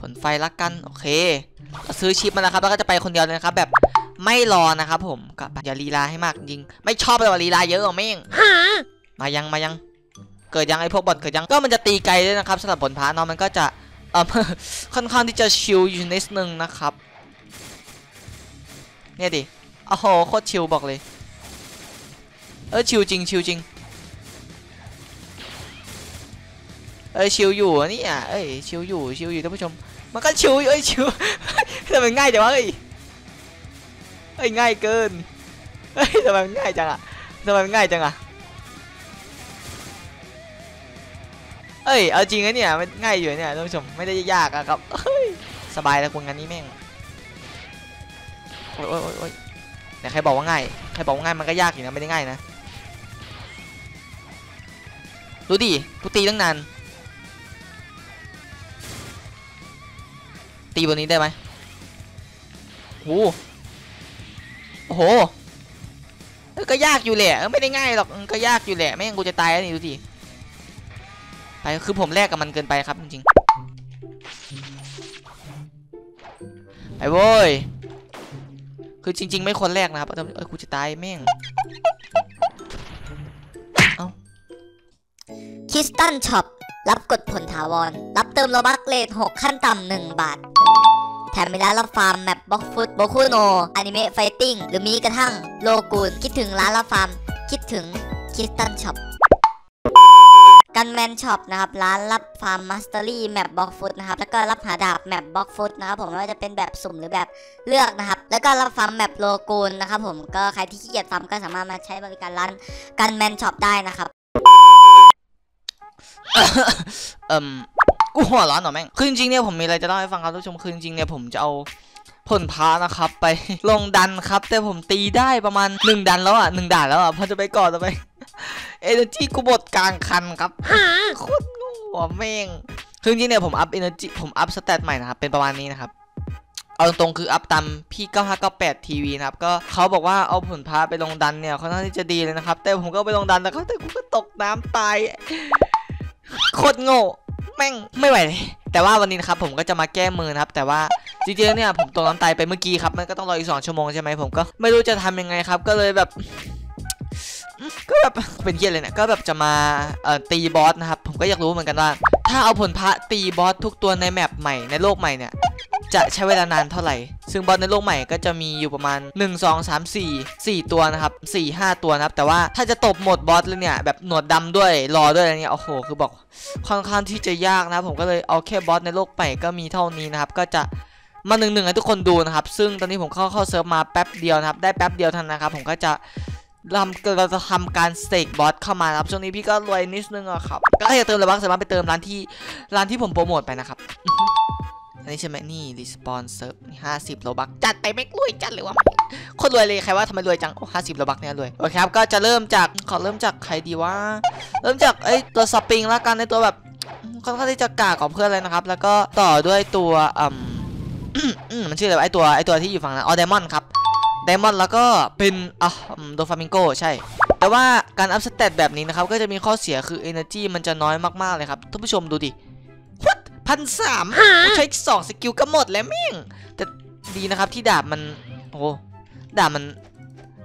ผลไฟละกัน โอเคก็ซื้อชิปมาแล้วครับ แล้วก็จะไปคนเดียวเลยนะครับ แบบไม่รอนะครับ ผมก็อย่าลีลาให้มากจริง ไม่ชอบเลยว่าลีลาเยอะอะแม่งมายังมายัง เกิดยังไอพวกบอทเกิดยังก็มันจะตีไกลด้วยนะครับสำหรับผลพาเนาะมันก็จะเออค่อนข้างที่จะชิลอยู่นิดนึงนะครับ เนี่ยดิโอ้โหโคตรชิลบอกเลย เออชิลจริงชิลจริง เอ้ยชิลอยู่อะเนี่ยเอ้ยชิลอยู่ชิลอยู่ท่านผู้ชม มันก็ชิลอยู่เอ้ยชิลทำไมง่ายจังวะเอ้ยเอ้ยง่ายเกินเอ้ยทำไมมันง่ายจังอะทำไมมันง่ายจังอะเอ้ยเอาจริงนะเนี่ยมันง่ายอยู่เนี่ยท่านผู้ชมไม่ได้ยากอะครับเฮ้ยสบายแล้วคุณงานนี้แม่งโอ้ยโอ้ยโอ้ยโอ้ยแต่ใครบอกว่าง่ายใครบอกว่าง่ายมันก็ยากอยู่นะไม่ได้ง่ายนะดูดิกูตีตั้งนาน ตีบนนี้ได้ไหมโอ้โหโอ้โหเออก็ยากอยู่แหละเออไม่ได้ง่ายหรอกก็ยากอยู่แหละไม่งั้นกูจะตายแล้วนี่ดูดิไปคือผมแลกกับมันเกินไปครับจริงๆไปโว้ยคือจริง ๆ ไม่ควรแลกนะครับเออกูจะตายแม่งเอาคิสตัน shop รับกดผลถาวร รับเติม Robux rate 6ขั้นต่ำ1บาท แถมมีร้านรับฟาร์ม map Blox Fruits Boku no Anime Fighting หรือมีกระทั่งโลกูนคิดถึงร้านรับฟาร์ม คิดถึงคิสตัน shop กันแมน shop นะครับร้านรับฟาร์ม mastery map Blox Fruits นะครับแล้วก็รับหาดาบ map Blox Fruits นะครับผมไม่ว่าจะเป็นแบบสุ่มหรือแบบเลือกนะครับแล้วก็รับฟาร์ม map Ro-Ghoul นะครับผมก็ใครที่ขี้เกียจฟาร์มก็สามารถมาใช้บริการร้านกันแมน shop ได้นะครับเอ่ม กูหัวร้อนหรอแม่ง คือจริงๆเนี่ยผมมีอะไรจะเล่าให้ฟังครับท่านผู้ชม คือจริงๆเนี่ยผมจะเอาผลพระนะครับ ไปลงดันครับ แต่ผมตีได้ประมาณ 1 ดันแล้วอะหนึ่งด่านแล้วอะพอจะไปก่อนต่อไป energy กูบดกลางคันครับโคตรงูอะแม่ง คือจริงๆเนี่ยผมอัพ energy ผมอัพ stat ใหม่นะครับเป็นประมาณนี้นะครับเอาตรงๆคืออัพตามพี่9598 ทีวีนะครับก็เขาบอกว่าเอาผลพาไปลงดันเนี่ยค่อนข้าที่จะดีเลยนะครับ แต่ผมก็ไปลงดันนะครับแต่กูก็ตกน้ำตายโคตรโง่ แม่งไม่ไหวเลยแต่ว่าวันนี้นะครับผมก็จะมาแก้มือนะครับ แต่ว่าจริงๆเนี่ยผมตกน้ำตายไปเมื่อกี้ครับมันก็ต้องรออีกสองชั่วโมงใช่ไหมผมก็ไม่รู้จะทำยังไงครับ ก็เลยแบบก็แบบเป็นเกียรเลยเนี่ยก็แบบจะมาเอ่อตีบอสนะครับผมก็อยากรู้เหมือนกันว่า ถ้าเอาผลพระตีบอสทุกตัวในแมปใหม่ในโลกใหม่เนี่ย จะใช้เวลานานเท่าไหร่ ซึ่งบอสในโลกใหม่ก็จะมีอยู่ประมาณ 1 2 3 4 4 ตัวนะครับ4 5 ตัวนะครับ แต่ว่าถ้าจะตบหมดบอสเลยเนี่ยแบบหนวดดำด้วยรอด้วยอะไรเงี้ยโอ้โหคือบอกค่อนข้างที่จะยากนะผมก็เลยเอาแค่บอสในโลกใหม่ก็มีเท่านี้นะครับ ก็จะมาหนึ่งหนึ่งให้ทุกคนดูนะครับ ซึ่งตอนนี้ผมเข้าเข้าเซิร์ฟมาแป๊บเดียวนะครับ ได้แป๊บเดียวทันนะครับ ผมก็จะทำเราจะทำการสเต็กบอสเข้ามาครับช่วงนี้พี่ก็รวยนิดนึงอะครับ ก็อยากเติม Robux สามารถไปเติมร้านที่ร้านที่ผมโปรโมทไปนะครับ อันนี้ใช่ไหมนี่ respawn เซิร์ฟห้าสิบ Robux จัดไปไม่รวยจัดเลยวะคนรวยเลยใครว่าทำไมรวยจังโอ้ห้าสิบ Robux เนี่ยรวยโอเคครับก็จะเริ่มจากขอเริ่มจากใครดีวะเริ่มจากไอตัวสปริงละกันในตัวแบบค่อนข้างที่จะกากของเพื่อนเลยนะครับ แล้วก็ต่อด้วยตัวอืมมันชื่ออะไรไอตัวไอตัวที่อยู่ฝั่งนั้นออ Diamond ครับ Diamond แล้วก็เป็นอะโดฟามิงโกใช่ แต่ว่าการอัพ stat แบบนี้นะครับ ก็จะมีข้อเสียคือ Energy มันจะน้อยมาก ๆ เลยครับท่านผู้ชมดูดิ พันสามใช้สองสกิลก็หมดแล้วแม่งแต่ดีนะครับที่ดาบมันโอ้โหดาบมัน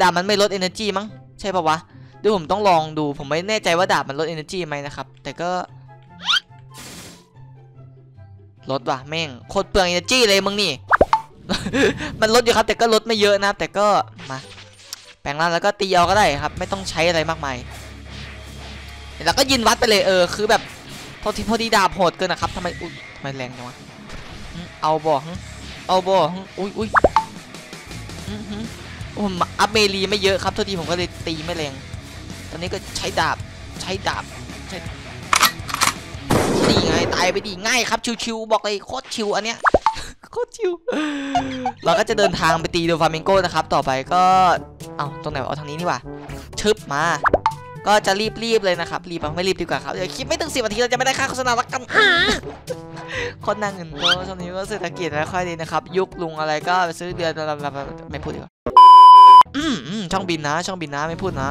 ดาบมันไม่ลด energy มั้งใช่ปะวะเดี๋ยวผมต้องลองดูผมไม่แน่ใจว่าดาบมันลด energy ไหมนะครับ แต่ก็ลดว่ะแม่งโคตรเปลือง energy เลยมึงนี่ มันลดอยู่ครับ แต่ก็ลดไม่เยอะนะครับแต่ก็มาแปลงร่างแล้วก็ตีเอาก็ได้ครับ ไม่ต้องใช้อะไรมากมายแล้วก็ยินวัดไปเลยเออ คือแบบ พอทีพอดีดาบโหดเกินนะครับทำไมอุ้ยทำไมแรงจังวะเอาบ่หึเอาบ่หึอุ้ยอุ้ยผมอัพเมลีไม่เยอะครับโทษทีผมก็เลยตีไม่แรง ตอนนี้ก็ใช้ดาบใช้ดาบใช้นี่ไงตายไปดีง่ายครับชิวๆบอกเลยโคตรชิวอันเนี้ยโคตรชิวเราก็จะเดินทางไปตีโดฟามิงโกนะครับ ต่อไปก็ เอาตรงไหนเอาทางนี้นี่ว่าชึบมา ก็จะรีบๆเลยนะครับรีบไม่รีบดีกว่าครับเดี๋ยวคลิปไม่ถึงสิบนาทีเราจะไม่ได้ค่าโฆษณาละกันคนนั่งเงินก็ช่วงนี้ก็เศรษฐกิจไม่ค่อยดีนะครับยุคลุงอะไรก็ซื้อเดือนละไม่พูดดีกว่าอืมอืมช่องบินนะ ช่องบินนะไม่พูดนะ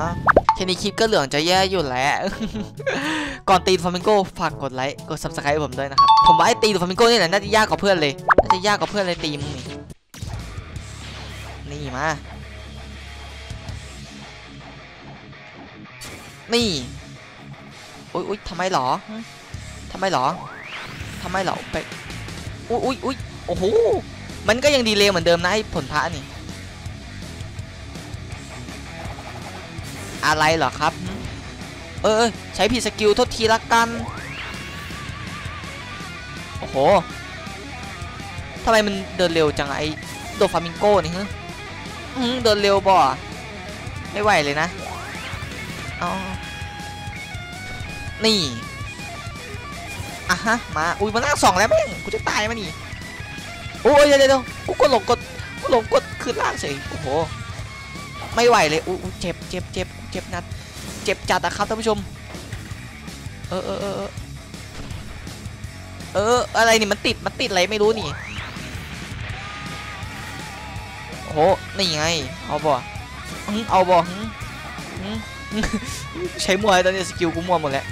แค่นี้คลิปก็เหลืองจะแย่อยู่แล้วก่อนตีฟามิงโก้ฝากกดไลค์กด subscribe ให้ผมด้วยนะครับ ผมว่าไอ้ตีฟามิงโก้นี่แหละน่าจะยากกว่าเพื่อนเลยน่าจะยากกว่าเพื่อนเลยตีมึงนี่มา นี่อุ้ยอุ้ยทำไมหรอทำไมหรอทำไมหรอไปอุ้ยอุ้ยอุ้ยโอ้โหมันก็ยังดีเลยเหมือนเดิมนะไอ้ผลพระนี่ อะไรเหรอครับ เออใช้ผิดสกิลทษทีละกัน โอ้โหทำไมมันเดินเร็วจังไอ้โดฟามิงโก้นี่ฮะเดินเร็วบ่ไม่ไหวเลยนะ เอานี่อะฮะ มา อุ้ยมันนั่งสองแล้วแม่ง กูจะตายมานี่โอ้ยเดี๋ยวเดี๋ยวกูกดหลงกดกูหลงกดขึ้นล่างเฉยโอ้โห ไม่ไหวเลยอุ้ยอุ๊ยเจ็บเจ็บเจ็บเจ็บนัด เจ็บจัดอะครับท่านผู้ชม เออเออเออเออ อะไรนี่มันติด มันติดอะไรไม่รู้นี่ โอ้โห นี่ไง เอาบ่เอาบ่ ใช้มวยตอนนี้สกิลกูมัวหมดแล้ว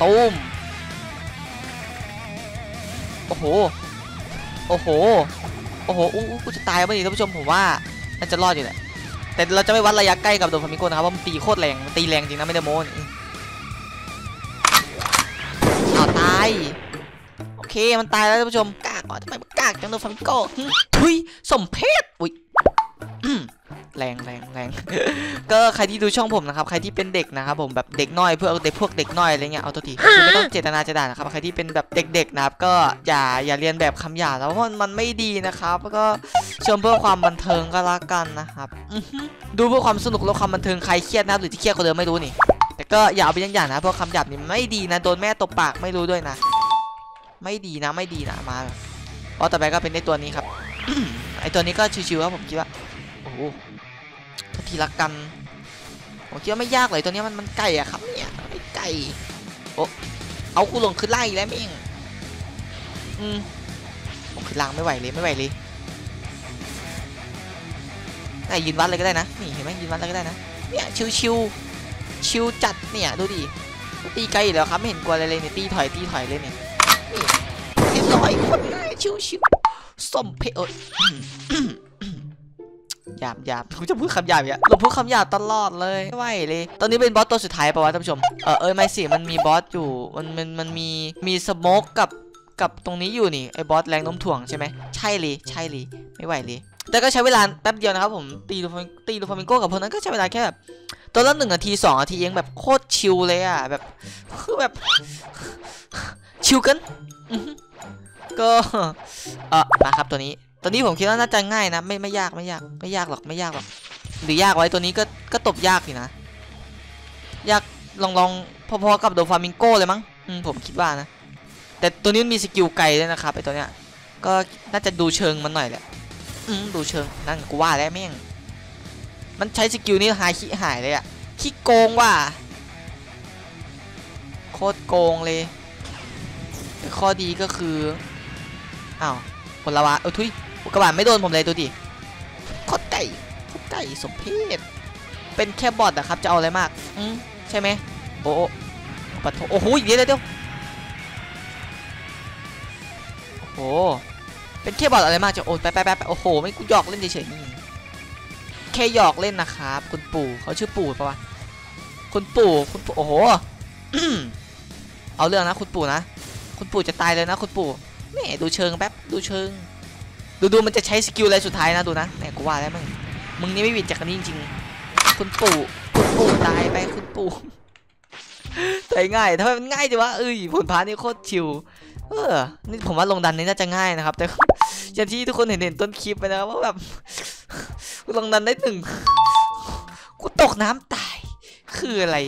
ตูมโอ้โห โอ้โห โอ้โหอู้กูจะตายป่ะนี่ท่านผู้ชมผมว่าน่าจะรอดอยู่แหละ แต่เราจะไม่วัดระยะใกล้กับโดฟามิโกนะครับเพรามันตีโคตรแรงมันตีแรงจริงนะไม่ได้โม้นี่เอาตาย โอเคมันตายแล้วท่านผู้ชม กากก่อทำไมมันกากจังโดฟามิงโกหึทุยสมเพศอุ้ยแรงแรงแรงก็ใครที่ดูช่องผมนะครับ ใครที่เป็นเด็กนะครับผมแบบเด็กน้อยเพื่อเด็กพวกเด็กน้อยอะไรเงี้ยเอาตัวทีคือไม่ต้องเจตนาจะด่านะครับ ใครที่เป็นแบบเด็ก ๆนะครับ ก็อย่าอย่าเรียนแบบคำหยาบนะเพราะมันไม่ดีนะครับแล้วก็ชมเพื่อความบันเทิงก็แล้วกันนะครับดูเพื่อความสนุกและความบันเทิงใครเครียดนะครับหรือที่เครียดก็เดิมไม่รู้นี่ แต่ก็อย่าเอาไปอย่างนะเพราะคำหยาบนี่ไม่ดีนะโดนแม่ตบปากไม่รู้ด้วยนะ ไม่ดีนะไม่ดีนะมาเพ ราะต่อไปก็เป็นไอตัวนี้ครับ ไอตัวนี้ก็ชิวๆครับผมคิดว่า โอ้โหโทษทีละกัน ผมคิดว่าไม่ยากเลยตัวนี้มันมันไก่อะครับเนี่ยไอไก่โอ้เอากูลงขึ้นล่แล้วมิ่งอืมผมขึ้นล่างไม่ไหวเลยไม่ไหวเลยไหนยืนวัดเลยก็ได้นะ นี่เห็นไหมยืนวัดเลยก็ได้นะ เนี่ยชิวชิวๆชิวจัดเนี่ยดูดิตีไกลอยู่แล้วครับไม่เห็นกลัวอะไรเลยเนี่ยตีถอยตีถอยเลยเนี่ย ร้อยคนง่ายชิวชิวๆสมเพอยหยาบหยาบกูจะพูดคำหยาบอย่างเราพูดคำหยาบตลอดเลยไม่ไหวเลย ตอนนี้เป็นบอสตัวสุดท้ายป่าวะท่านผู้ชม เออเอยไม่สิ มันมีบอสอยู่ มันมันมันมีมีสโมกกับกับตรงนี้อยู่นี่ไอ้บอสแรงน้มถ่วงใช่ไหมใช่เลยใช่เลยไม่ไหวเลยแต่ก็ใช้เวลาแป๊บเดียวนะครับผมตีลูฟามตีลูฟามิงโกกับพวกนั้นก็ใช้เวลาแค่แบบตัวละหนึ่งนาทีสองนาทีเองแบบโคตรชิลเลยอะแบบคือแบบชิลกันอื ก็เออมาครับตัวนี้ ตัวนี้ผมคิดว่าน่าจะง่ายนะ ไม่ไม่ยากไม่ยากไม่ยากหรอกไม่ยากหรอกหรือยากไว้ตัวนี้ก็ก็ตบยากสินะ ยากลองลองพอๆกับโดฟามิงโกเลยมั้งผมคิดว่านะ แต่ตัวนี้มันมีสกิลไกลด้วยนะครับไอตัวเนี้ยก็น่าจะดูเชิงมันหน่อยแหละดูเชิงนั่นกูว่าแล้วแม่งมันใช้สกิลนี้หายขี้หายเลยอะขี้โกงว่ะโคตรโกงเลยข้อดีก็คือ อ้าวผลละวะเออทุยอุกกาบาตไม่โดนผมเลยดูดิโคตรไก่โคตรไก่สมเพศเป็นแค่บอทอะครับจะเอาอะไรมากอืมใช่ไหมโอ้ปะโถโอ้โหเดี๋ยวเดี๋ยเดี๋ยวโอ้โหเป็นแค่บอทอะไรมากจะโอ้ไปไปไปไปโอ้โหไม่กูหยอกเล่นเฉยๆนี่แค่หยอกเล่นนะครับ คุณปู่เขาชื่อปู่ปะวะคุณปู่คุณปู่โอ้โหเอาเรื่องนะคุณปู่นะ คุณปู่จะตายเลยนะคุณปู่ แหม่ดูเชิงแป๊บดูเชิง ดูดูมันจะใช้สกิลอะไรสุดท้ายนะดูนะแหม่กูว่าแล้วมึงมึงนี่ไม่วิดจากกันนี้จริงๆคุณปู่คุณปู่ตายไปคุณปู่ตายง่ายทำไมมันง่ายจังวะเอ้ยผลพานี่โคตรชิวเออนี่ผมว่าลงดันนี่น่าจะง่ายนะครับ แต่อย่างที่ทุกคนเห็นเห็นต้นคลิปไปนะครับว่าแบบลงดันได้หนึ่งกูตกน้ำตายคืออะไร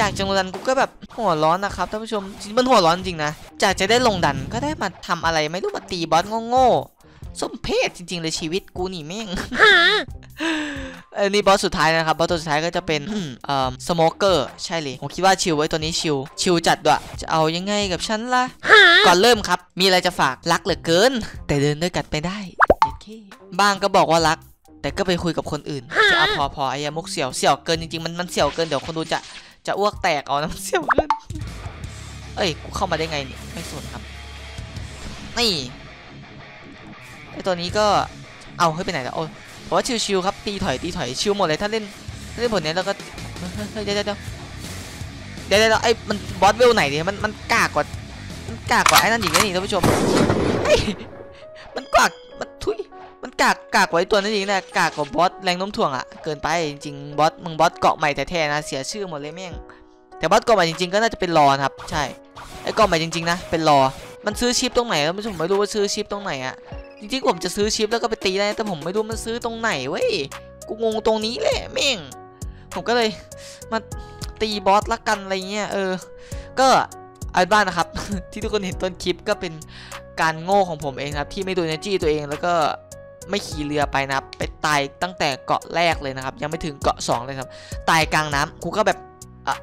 จากจังหวัดกูก็แบบหัวร้อนนะครับท่านผู้ชมจริงๆมันหัวร้อนจริงนะ จากจะได้ลงดันก็ได้มาทำอะไรไม่รู้มาตีบอสโง่ๆสมเพชจริง ๆ เลยชีวิตกูนี่แม่งเออนี่บอสสุดท้ายนะครับบอสตัวสุดท้ายก็จะเป็นเอ่อ Smoker ใช่เลยผมคิดว่าชิลไว้ตัวนี้ชิลชิลจัดด้วยจะเอายังไงกับฉันล่ะ ก่อนเริ่มครับ มีอะไรจะฝากรักเหลือเกิน แต่เดินด้วยกันไปได้เย็ดเคเคบ้างก็บอกว่ารัก แต่ก็ไปคุยกับคนอื่นจะเอาพอพอไอ้ยามุกเสี่ยวเสี่ยวเกินจริงๆมันมันเสี่ยวเกินเดี๋ยวคนดูจะ จะอ้วกแตกเอานะมันเสียวเกินเอ้ย กูเข้ามาได้ไงเนี่ยไม่สนครับ นี่ไอตัวนี้ก็เอาเฮ้ยไปไหนแล้วโอ้ผมว่าชิวๆครับ ตีถอยตีถอยชิวหมดเลยถ้าเล่นถ้าเล่นผลเนี้ยแล้วก็เฮ้ยเดี๋ยวเดี๋ยวเดี๋ยวเดี๋ยวเดี๋ยวไอ้มันบอสเวลไหนเนี่ยมันมันกากกว่ามันกากกว่าไอ้นั่นอีกนะนี่ท่านผู้ชม กากกากไว้ตัวนั้นเองแหละกากกว่าบอสแรงน้มถ่วงอะเกินไปจริงๆบอสมึงบอสเกาะใหม่แท้ๆนะเสียชื่อหมดเลยแม่งแต่บอสเกาะใหม่จริงๆก็น่าจะเป็นรอครับ ใช่ไอ้เกาะใหม่จริงๆนะเป็นรอมันซื้อชิปตรงไหนแล้วผมไม่รู้ว่าซื้อชิปตรงไหนอะจริงๆผมจะซื้อชิปแล้วก็ไปตีได้แต่ผมไม่รู้มันซื้อตรงไหนเว้ยกูงงตรงนี้แหละแม่งผมก็เลยมาตีบอสละกันอะไรเงี้ยเออ ก็เอาเป็นบ้านนะครับ ที่ทุกคนเห็นต้นคลิปก็เป็นการโง่ของผมเองครับ ที่ไม่ดูเนจี้ตัวเองแล้วก็ ไม่ขี่เรือไปนะครับไปตายตั้งแต่เกาะแรกเลยนะครับ ยังไม่ถึงเกาะ2เลยครับ ตายกลางน้ำกูก็แบบอะ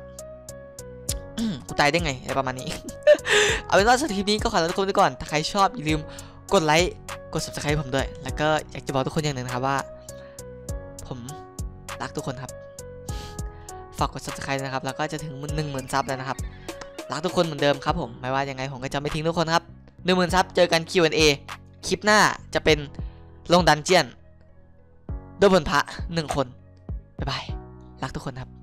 กูตายได้ไงอะไรประมาณนี้ เอาเป็นว่าสำหรับคลิปนี้ก็ขอลาทุกคนไปก่อน ถ้าใครชอบอย่าลืมกดไลค์กด subscribe ผมด้วย แล้วก็อยากจะบอกทุกคนอย่างหนึ่งนะครับว่า ผมรักทุกคนครับ ฝากกด subscribe นะครับ แล้วก็จะถึงหนึ่งหมื่นซับแล้วนะครับ รักทุกคนเหมือนเดิมครับผม ไม่ว่ายังไงผมก็จะไม่ทิ้งทุกคนครับหนึ่งหมื่นซับเจอกัน Q&A คลิปหน้าจะเป็น ลงดันเจียนด้วยบนพระหนึ่งคน บ๊ายบาย รักทุกคนครับ